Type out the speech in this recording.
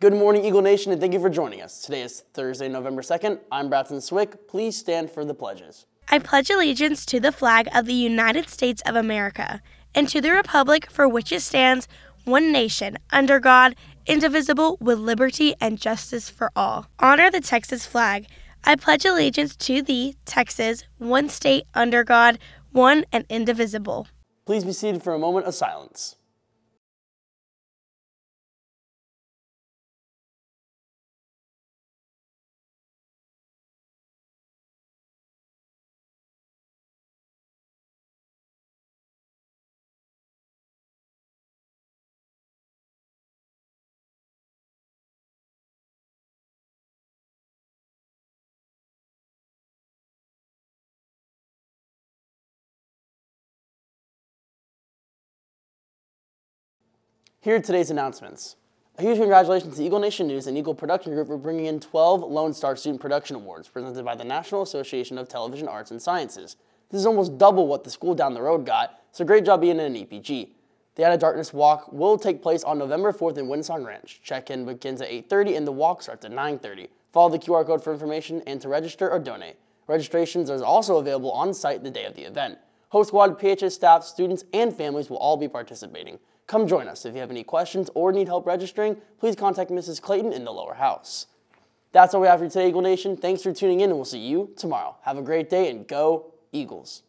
Good morning, Eagle Nation, and thank you for joining us. Today is Thursday, November 2nd. I'm Bratson Swick. Please stand for the pledges. I pledge allegiance to the flag of the United States of America and to the republic for which it stands, one nation, under God, indivisible, with liberty and justice for all. Honor the Texas flag. I pledge allegiance to the Texas, one state under God, one and indivisible. Please be seated for a moment of silence. Here are today's announcements. A huge congratulations to Eagle Nation News and Eagle Production Group for bringing in 12 Lone Star Student Production Awards presented by the National Association of Television Arts and Sciences. This is almost double what the school down the road got, so great job being in an EPG. The Out of Darkness Walk will take place on November 4th in Windsong Ranch. Check-in begins at 8.30 and the walk starts at 9.30. Follow the QR code for information and to register or donate. Registrations are also available on site the day of the event. Hope Squad, PHS staff, students, and families will all be participating. Come join us. If you have any questions or need help registering, please contact Mrs. Clayton in the lower house. That's all we have for today, Eagle Nation. Thanks for tuning in, and we'll see you tomorrow. Have a great day, and go Eagles.